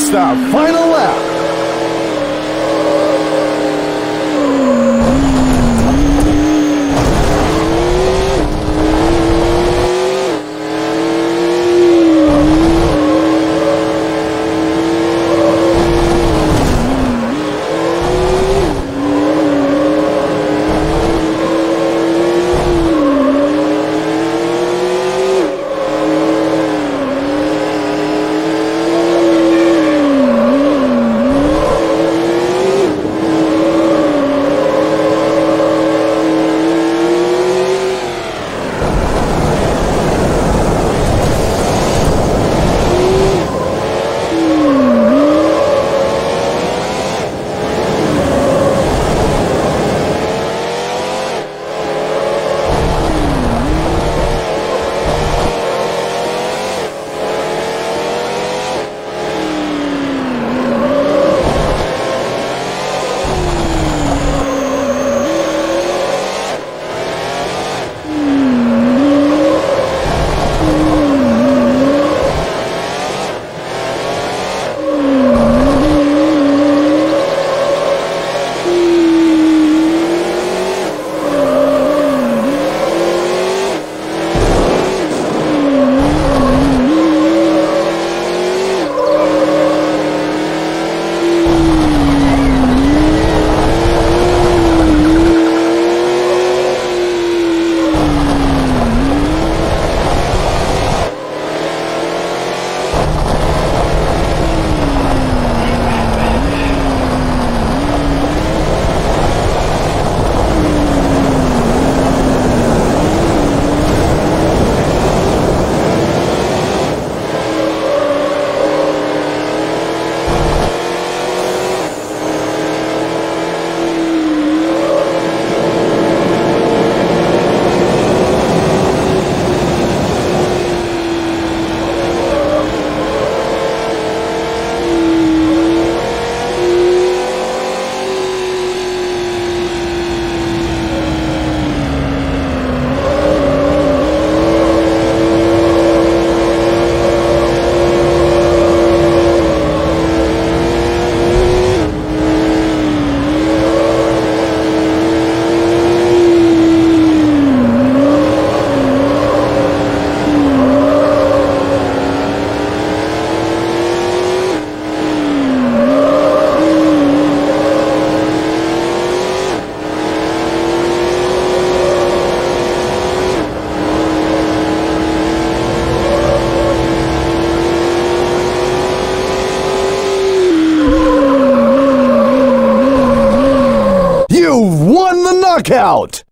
It's the final lap. Knockout!